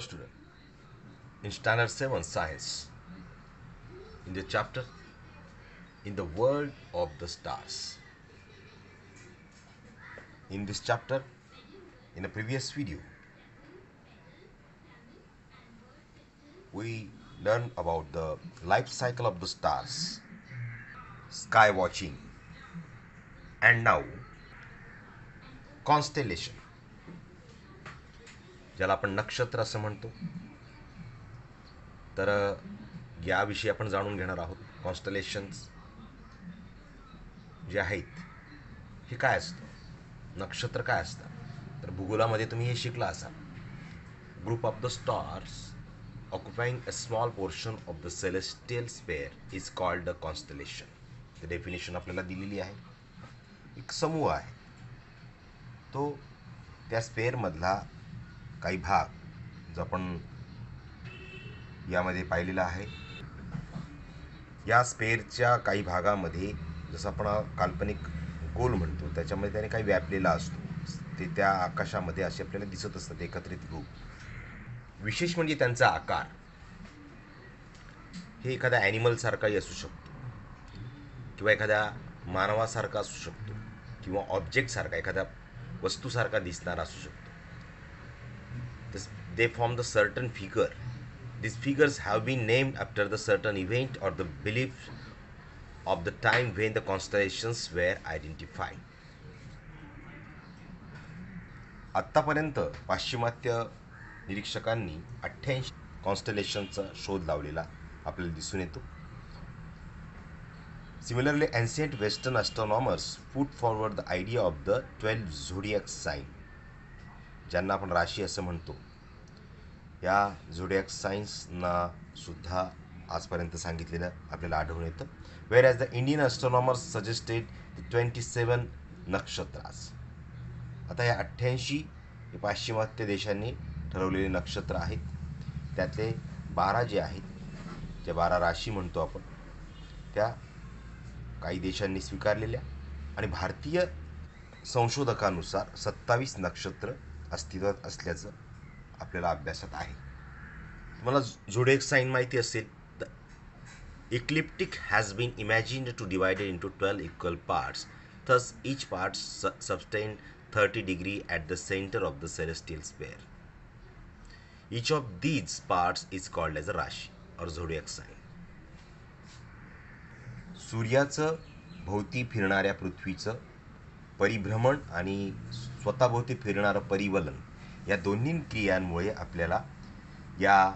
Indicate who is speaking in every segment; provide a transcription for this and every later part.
Speaker 1: student in standard 7 science in the chapter in the world of the stars. In this chapter in the previous video we learn about the life cycle of the stars sky watching and now constellation. ज्याला आपण नक्षत्र असं म्हणतो. तर याविषयी आपण जाणून घेणार आहोत. कॉन्स्टलेशन्स जे आहेत हे काय असतं? नक्षत्र काय असतं तर भूगोलामध्ये तुम्ही हे शिकला असाल. Group of the stars occupying a small portion of the celestial sphere is called the constellation ते डेफिनेशन आपल्याला दिलेली आहे. एक समूह आहे. तो त्या स्पेअरमधला काही भाग जो आपण यामध्ये पाहिलेला आहे. या स्पेअरच्या काही भागामध्ये जसं आपण काल्पनिक गोल म्हणतो त्याच्यामध्ये त्याने काही व्यापलेला असतो. ते त्या आकाशामध्ये असे आपल्याला दिसत असतात एकत्रित रूप विशेष म्हणजे त्यांचा आकार. हे एखाद्या ॲनिमलसारखाही असू शकतो. किंवा एखाद्या मानवासारखा असू शकतो. किंवा ऑब्जेक्टसारखा एखाद्या वस्तूसारखा दिसणारा असू शकतो. They form the certain figure. These figures have been named after the certain event or the belief of the time when the constellations were identified. आत्तापर्यंत पाश्चिमात्य निरीक्षकांनी अठ्ठ्याऐंशी कॉन्स्टलेशनचा शोध लावलेला आपल्याला दिसून येतो similarly ancient western astronomers put forward the idea of the twelve zodiac sign ज्यांना आपण राशी असं म्हणतो या झुडियाक सायन्सना सुद्धा आजपर्यंत सांगितलेलं आपल्याला आढळून येतं. Whereas the Indian astronomers suggested the twenty seven nakshatras. आता या अठ्ठ्याऐंशी हे पाश्चिमात्य देशांनी ठरवलेले नक्षत्र आहेत. त्यातले बारा जे आहेत ज्या बारा राशी म्हणतो आपण त्या काही देशांनी स्वीकारलेल्या आणि भारतीय संशोधकानुसार सत्तावीस नक्षत्र अस्तित्वात असल्याचं आपल्याला अभ्यासात आहे. तुम्हाला झोडेक साईन माहिती असेल. The ecliptic has been imagined to divided into twelve equal parts thus each part sustain thirty degree at the centre of the celestial sphere each of these parts is called as a rashi or zodiac sine सूर्याचं भोवती फिरणाऱ्या पृथ्वीचं परिभ्रमण आणि स्वतःभोवती फिरणारं परिवलन. या दोन्ही क्रियांमुळे आपल्याला या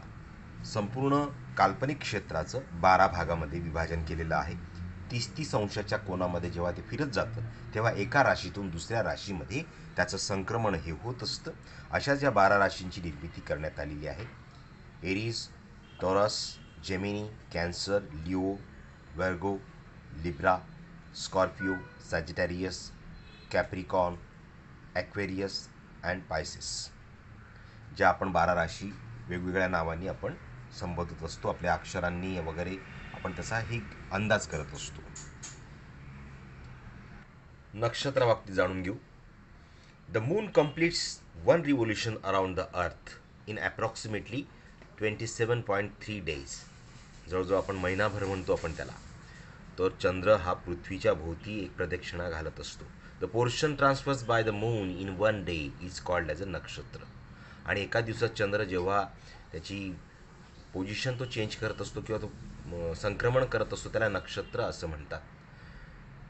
Speaker 1: संपूर्ण काल्पनिक क्षेत्राचं बारा भागामध्ये विभाजन केलेलं आहे. तीस तीस अंशाच्या कोणामध्ये जेव्हा ते फिरत जातं तेव्हा एका राशीतून दुसऱ्या राशीमध्ये त्याचं संक्रमण हे होत असतं. अशाच या बारा राशींची निर्मिती करण्यात आलेली आहे. Aries Taurus Gemini Cancer Leo Virgo Libra Scorpio Sagittarius Capricorn Aquarius and Pisces. ज्या आपण बारा राशी वेगवेगळ्या नावांनी आपण संबोधत असतो आपल्या अक्षरांनी वगैरे आपण त्याचा ही अंदाज करत असतो. नक्षत्राबाबतीत जाणून घेऊ. The moon completes one revolution around the earth in approximately twenty seven point three days जवळजवळ आपण महिनाभर म्हणतो आपण त्याला. तर चंद्र हा पृथ्वीच्या भोवती एक प्रदक्षिणा घालत असतो. The portion transfers by the moon in one day is called as a nakshatra. आणि एका दिवसात चंद्र जेव्हा त्याची पोझिशन तो चेंज करत असतो किंवा तो संक्रमण करत असतो त्याला नक्षत्र असं म्हणतात.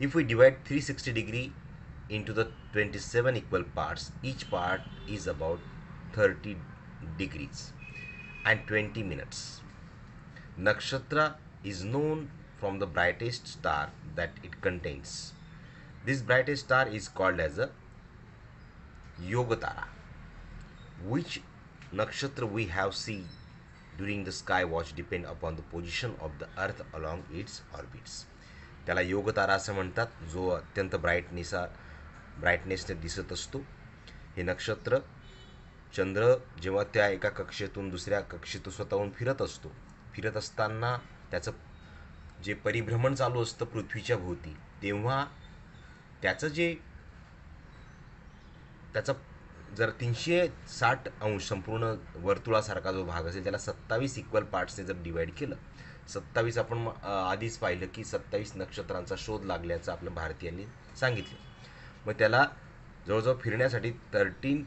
Speaker 1: If we divide three sixty degree into the twenty seven equal parts each part is about thirty degrees and twenty minutes nakshatra is known from the brightest star that it contains this brightest star is called as a yogtara Which nakshatra we have seen during the sky watch depend upon the position of the earth along its orbits. त्याला योगतारा असं म्हणतात जो अत्यंत ब्राईटनेसा ब्राईटनेसने दिसत असतो हे नक्षत्र चंद्र जेव्हा त्या एका कक्षेतून दुसऱ्या कक्षेतून स्वतःहून फिरत असतो फिरत असताना त्याचं जे परिभ्रमण चालू असतं पृथ्वीच्या भोवती तेव्हा त्याचं जे त्याचा जर तीनशे साठ अंश संपूर्ण वर्तुळासारखा जो भाग असेल त्याला सत्तावीस इक्वल पार्ट्सने जर डिवाईड केलं सत्तावीस आपण आधीच पाहिलं की सत्तावीस नक्षत्रांचा शोध लागल्याचं आपल्या भारतीयांनी सांगितलं. मग त्याला जवळजवळ फिरण्यासाठी थर्टीन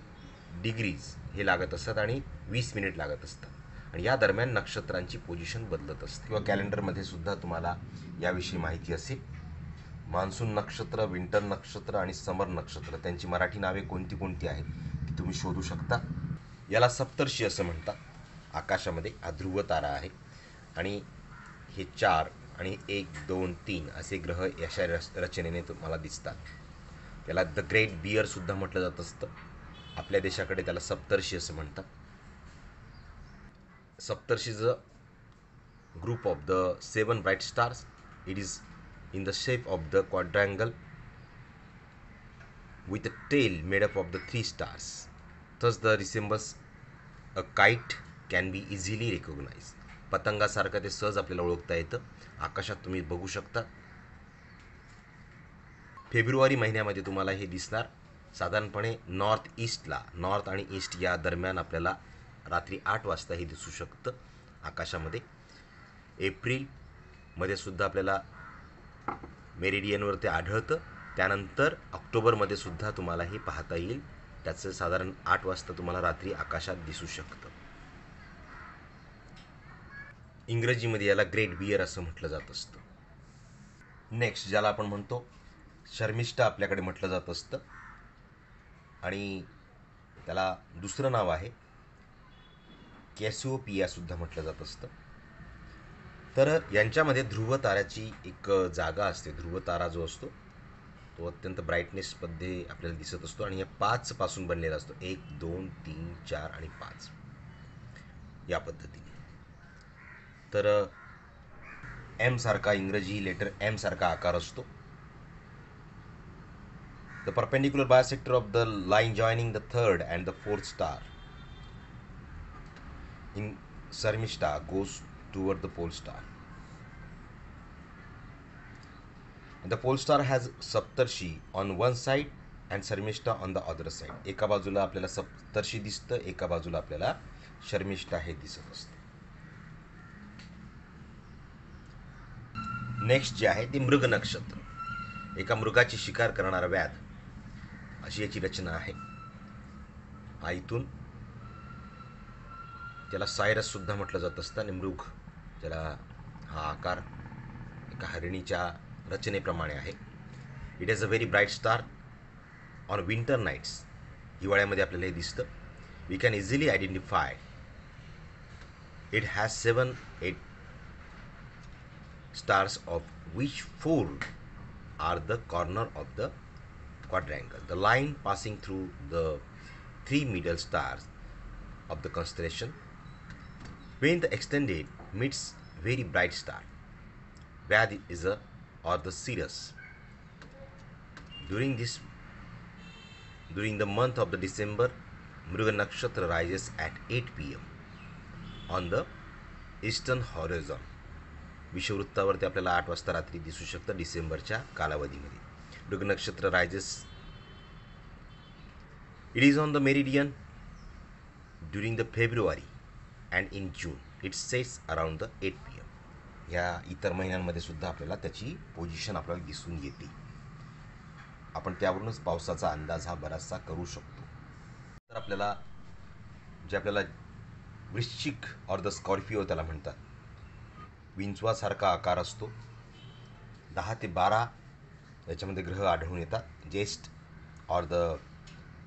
Speaker 1: डिग्रीज हे लागत असतात आणि वीस मिनिट लागत असतात. आणि या दरम्यान नक्षत्रांची पोझिशन बदलत असते. किंवा कॅलेंडरमध्ये सुद्धा तुम्हाला याविषयी माहिती असेल. मान्सून नक्षत्र विंटर नक्षत्र आणि समर नक्षत्र त्यांची मराठी नावे कोणती कोणती आहेत? तुम्ही शोधू शकता. याला सप्तर्षी असं म्हणतात. आकाशामध्ये अध्रुव ध्रुव तारा आहे. आणि हे चार आणि एक दोन तीन असे ग्रह अशा रच रचनेने तुम्हाला दिसतात. त्याला द ग्रेट बियरसुद्धा म्हटलं जात असतं. आपल्या देशाकडे त्याला सप्तर्षी असं म्हणतात. Saptarshi is a group of the seven bright stars. It is in the shape of the with a tail made up of the three stars. Thus, the resembles a kite can be easily recognized. पतंगासारखं ते सहज आपल्याला ओळखता येतं. आकाशात तुम्ही बघू शकता. फेब्रुवारी महिन्यामध्ये तुम्हाला हे दिसणार. साधारणपणे नॉर्थ ईस्टला नॉर्थ आणि ईस्ट या दरम्यान आपल्याला रात्री आठ वाजता हे दिसू शकतं आकाशामध्ये. एप्रिलमध्ये सुद्धा आपल्याला मेरिडियनवर ते आढळतं. त्यानंतर ऑक्टोबरमध्ये सुद्धा तुम्हाला हे पाहता येईल. त्याचं साधारण आठ वाजता तुम्हाला रात्री आकाशात दिसू शकतं. इंग्रजीमध्ये याला ग्रेट बियर असं म्हटलं जात असतं. नेक्स्ट ज्याला आपण म्हणतो शर्मिष्ठा आपल्याकडे म्हटलं जात असतं. आणि त्याला दुसरं नाव आहे कॅसिओपियासुद्धा म्हटलं जात असतं. तर यांच्यामध्ये ध्रुव ताऱ्याची एक जागा असते. ध्रुव तारा जो असतो तो अत्यंत ब्राईटनेसमध्ये आपल्याला दिसत असतो आणि या पाचपासून बनलेला असतो. एक दोन तीन चार आणि पाच. या पद्धतीने. तर एम सारखा इंग्रजी लेटर एम सारखा आकार असतो. The perpendicular bisector of the line joining the third and the fourth star in Sarmishta goes toward the pole star the polestar has Saptarshi on one side and Sharmishtha on the other side एका बाजूला आपल्याला सप्तर्षी दिसतं एका बाजूला आपल्याला शर्मिष्ठा हे दिसत असतं नेक्स्ट जे आहे ते मृग नक्षत्र एका मृगाची शिकार करणारा व्याध अशी याची रचना आहे हा इथून त्याला सायरस सुद्धा म्हटलं जात असतं आणि मृग ज्याला हा आकार एका हरिणीच्या रचनेप्रमाणे आहे it is a very bright star on winter nights हिवाळ्यामध्ये आपल्याला हे दिसतं we can easily identify it has seven eight stars of which four are the corner of the quadrangle. The line passing through the three middle stars of the constellation when the extended meets very bright star where is a or the Sirius during this during the month of the December Mruga Nakshatra rises at 8 pm on the eastern horizon. विषुववृत्तावरती आपल्याला आठ वाजता रात्री दिसू शकतं डिसेंबरच्या कालावधीमध्ये मृग नक्षत्र rises it is on the meridian during the February and in June it sets around the eight P ह्या या इतर महिन्यांमध्ये सुद्धा आपल्याला त्याची पोझिशन आपल्याला दिसून येते. आपण त्यावरूनच पावसाचा अंदाज हा बराचसा करू शकतो. तर आपल्याला जे आपल्याला वृश्चिक ऑर द स्कॉर्पिओ त्याला म्हणतात. विंचवासारखा आकार असतो. दहा ते बारा याच्यामध्ये ग्रह आढळून येतात. Jyeshtha or the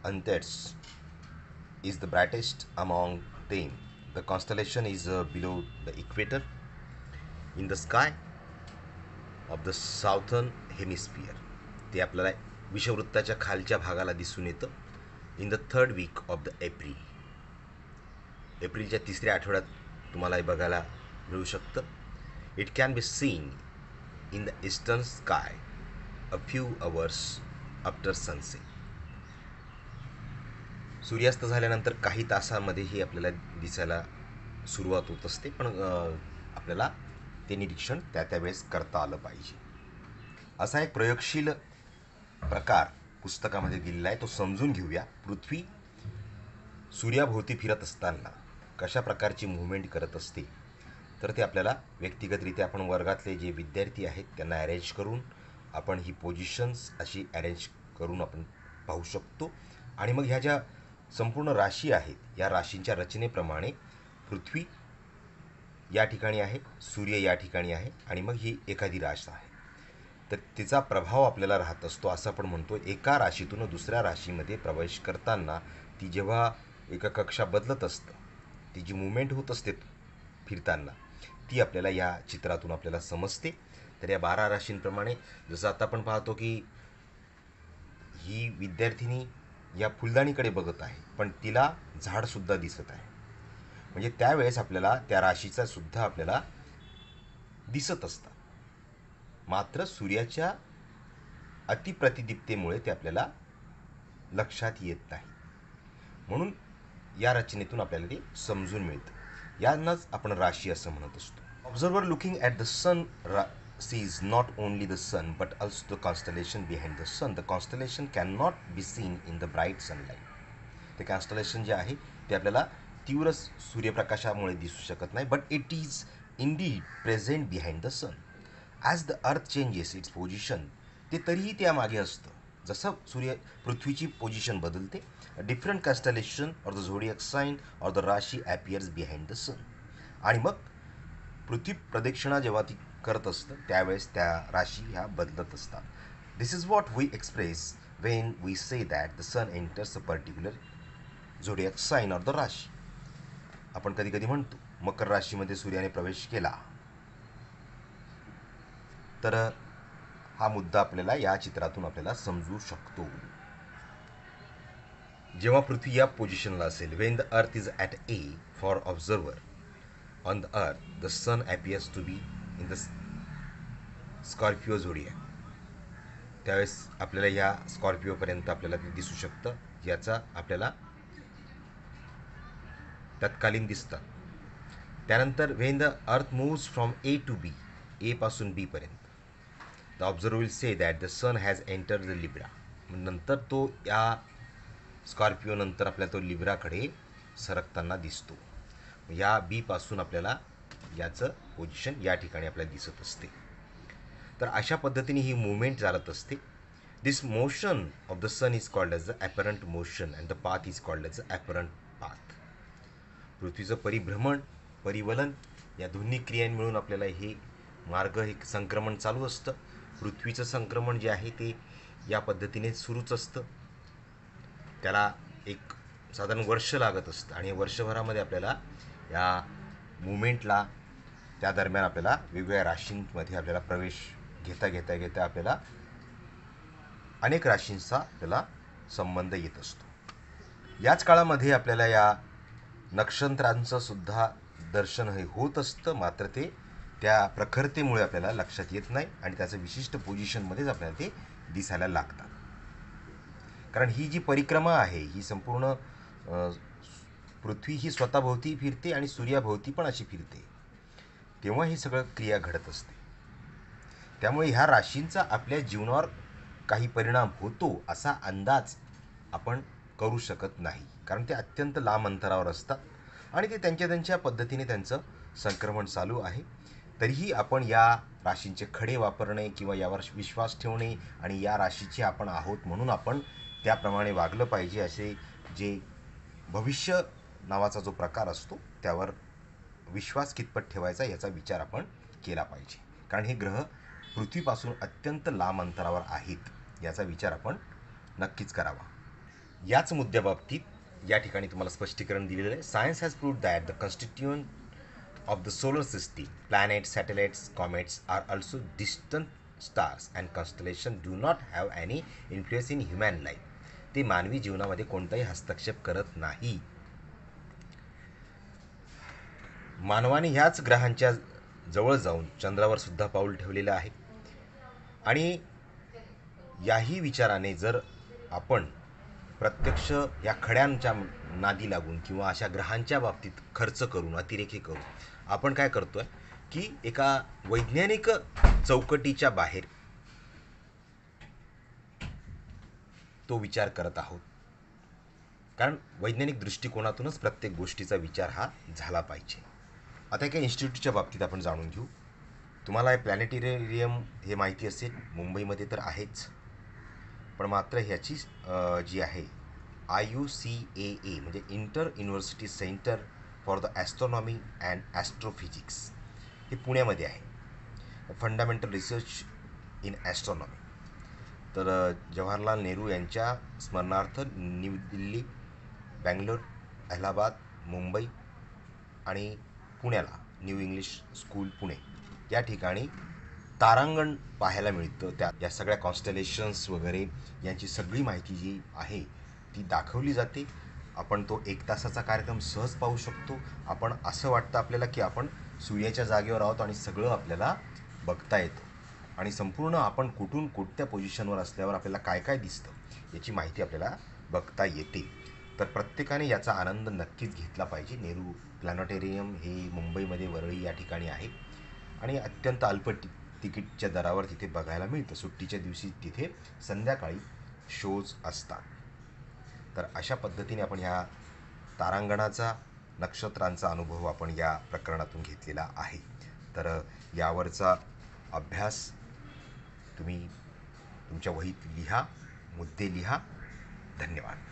Speaker 1: Antares is the brightest among them the constellation is below the equator in the sky of the southern hemisphere ते आपल्याला विषववृत्ताच्या खालच्या भागाला दिसून येतं. In the third week of the April एप्रिलच्या तिसऱ्या आठवड्यात तुम्हाला हे बघायला मिळू शकतं. It can be seen in the eastern sky a few hours after sunset सूर्यास्त झाल्यानंतर काही तासामध्येही आपल्याला दिसायला सुरुवात होत असते पण आपल्याला ते निरीक्षण त्या त्यावेळेस करता आलं पाहिजे. असा एक प्रयोगशील प्रकार पुस्तकामध्ये दिलेला आहे तो समजून घेऊया. पृथ्वी सूर्याभोवती फिरत असताना कशा प्रकारची मुवमेंट करत असते? तर ते आपल्याला व्यक्तिगतरित्या आपण वर्गातले जे विद्यार्थी आहेत त्यांना अरेंज करून आपण ही पोझिशन्स अशी अरेंज करून आपण पाहू शकतो. आणि मग ह्या ज्या संपूर्ण राशी आहेत या राशींच्या रचनेप्रमाणे पृथ्वी या ठिकाणी आहे सूर्य या ठिकाणी आहे आणि मग ही एखादी राश आहे. तर तिचा प्रभाव आपल्याला राहत असतो असं आपण म्हणतो. एका राशीतून दुसऱ्या राशीमध्ये प्रवेश करताना ती जेव्हा एका कक्षा बदलत असतं ती जी मुवमेंट होत असते फिरताना ती आपल्याला या चित्रातून आपल्याला समजते. तर या बारा राशींप्रमाणे जसं आता आपण पाहतो की ही विद्यार्थिनी या फुलदाणीकडे बघत आहे पण तिला झाडसुद्धा दिसत आहे. म्हणजे त्यावेळेस आपल्याला त्या राशीचा सुद्धा आपल्याला दिसत असतात मात्र सूर्याच्या अतिप्रतिदीप्तेमुळे ते आपल्याला लक्षात येत नाही म्हणून या रचनेतून आपल्याला ते समजून मिळतं यांनाच आपण राशी असं म्हणत असतो observer looking at the sun रा sees not only the sun but also the constellation behind the sun. The constellation cannot be seen in the bright sunlight. ते कॉन्स्टलेशन जे आहे ते आपल्याला तीव्र सूर्यप्रकाशामुळे दिसू शकत नाही but it is indeed present behind the sun as the earth changes its position ते तरीही त्यामागे असतं. जसं सूर्य पृथ्वीची पोझिशन बदलते different constellation or the zodiac sign or the rashi appears behind the sun आणि मग पृथ्वी प्रदक्षिणा जेव्हा ती करत असतं त्यावेळेस त्या राशी ह्या बदलत असतात. This is what we express when we say that the sun enters a particular zodiac sign or the rashi आपण कधी कधी म्हणतो मकर राशीमध्ये सूर्याने प्रवेश केला. तर हा मुद्दा आपल्याला या चित्रातून आपल्याला समजू शकतो. जेव्हा पृथ्वी या पोझिशनला असेल when the earth is at A for observer on the earth the sun appears to be in the Scorpio आहे त्यावेळेस आपल्याला या स्कॉर्पिओपर्यंत आपल्याला ते दिसू शकतं याचा आपल्याला तत्कालीन दिसतं. त्यानंतर when the earth moves from A to B एपासून बीपर्यंत the observe will say that the sun has enter the Libra नंतर तो या स्कॉर्पिओ नंतर आपल्याला तो लिब्राकडे सरकताना दिसतो. या बीपासून आपल्याला याचं पोझिशन या ठिकाणी आपल्याला दिसत असते. तर अशा पद्धतीने ही मुवमेंट चालत असते. This motion of the sun is called as the apparent motion and the path is called as the apparent path पृथ्वीचं परिभ्रमण परिवलन या दोन्ही क्रियां मिळून आपल्याला हे मार्ग हे संक्रमण चालू असतं. पृथ्वीचं संक्रमण जे आहे ते या पद्धतीने सुरूच असतं. त्याला एक साधारण वर्ष लागत असतं आणि वर्षभरामध्ये आपल्याला या मुवमेंटला त्या दरम्यान आपल्याला वेगवेगळ्या राशींमध्ये आपल्याला प्रवेश घेता घेता घेता आपल्याला अनेक राशींचा आपल्याला संबंध येत असतो. याच काळामध्ये आपल्याला या नक्षत्रांचं सुद्धा दर्शन हे होत असतं मात्र ते त्या प्रखरतेमुळे आपल्याला लक्षात येत नाही आणि त्याचं विशिष्ट पोझिशनमध्येच आपल्याला ते दिसायला लागतात. कारण ही जी परिक्रमा आहे ही संपूर्ण पृथ्वी ही स्वतःभोवती फिरते आणि सूर्याभोवती पण अशी फिरते. तेव्हा ही सगळं क्रिया घडत असते. त्यामुळे ह्या राशींचा आपल्या जीवनावर काही परिणाम होतो असा अंदाज आपण करू शकत नाही. कारण ते अत्यंत लांब अंतरावर असतात आणि ते त्यांच्या त्यांच्या पद्धतीने त्यांचं संक्रमण चालू आहे. तरीही आपण या राशींचे खडे वापरणे किंवा यावर विश्वास ठेवणे आणि या राशीचे आपण आहोत म्हणून आपण त्याप्रमाणे वागलं पाहिजे असे जे भविष्य नावाचा जो प्रकार असतो त्यावर विश्वास कितपत ठेवायचा याचा विचार आपण केला पाहिजे. कारण हे ग्रह पृथ्वीपासून अत्यंत लांब अंतरावर आहेत याचा विचार आपण नक्कीच करावा. याच मुद्द्याबाबतीत या ठिकाणी तुम्हाला स्पष्टीकरण दिलेलं आहे. Science has prove that the constituent of the solar system planet satellites comets are also distant stars and constellation do not have any influence in human life ते मानवी जीवनामध्ये कोणताही हस्तक्षेप करत नाही. मानवाने ह्याच ग्रहांच्या जवळ जाऊन चंद्रावर सुद्धा पाऊल ठेवलेलं आहे. आणि याही विचाराने जर आपण प्रत्यक्ष या खड्यांच्या नादी लागून किंवा अशा ग्रहांच्या बाबतीत खर्च करून अतिरेकी करून आपण काय करतोय की एका वैज्ञानिक चौकटीच्या बाहेर तो विचार करत आहोत. कारण वैज्ञानिक दृष्टिकोनातूनच प्रत्येक गोष्टीचा विचार हा झाला पाहिजे. आता एका इन्स्टिट्यूटच्या बाबतीत आपण जाणून घेऊ. तुम्हाला हे प्लॅनेटेरियम हे माहिती असेल मुंबईमध्ये तर आहेच. पण मात्र ह्याची जी आहे I U C A A म्हणजे inter university centre for the astronomy and astrophysics हे पुण्यामध्ये आहे. Fundamental research in astronomy. तर जवाहरलाल नेहरू यांच्या स्मरणार्थ न्यू दिल्ली बँगलोर अलाहाबाद मुंबई आणि पुण्याला न्यू इंग्लिश स्कूल पुणे या ठिकाणी तारांगण पाहायला मिळतं. त्या या सगळ्या कॉन्स्टलेशन्स वगैरे यांची सगळी माहिती जी आहे ती दाखवली जाते. आपण तो एक तासाचा कार्यक्रम सहज पाहू शकतो. आपण असं वाटतं आपल्याला की आपण सूर्याच्या जागेवर आहोत आणि सगळं आपल्याला बघता येतं. आणि संपूर्ण आपण कुठून कुठत्या पोझिशनवर असल्यावर आपल्याला काय काय दिसतं याची माहिती आपल्याला बघता येते. तर प्रत्येकाने याचा आनंद नक्कीच घेतला पाहिजे. नेहरू प्लॅनेटेरियम हे मुंबईमध्ये वरळी या ठिकाणी आहे. आणि अत्यंत अल्प तिकीटच्या दरावर तिथे बघायला मिळतं. सुट्टीच्या दिवशी तिथे संध्याकाळी शोज असतात. तर अशा पद्धतीने आपण ह्या तारांगणाचा नक्षत्रांचा अनुभव आपण या प्रकरणातून घेतलेला आहे. तर यावरचा अभ्यास तुम्ही तुमच्या वहीत लिहा मुद्दे लिहा. धन्यवाद.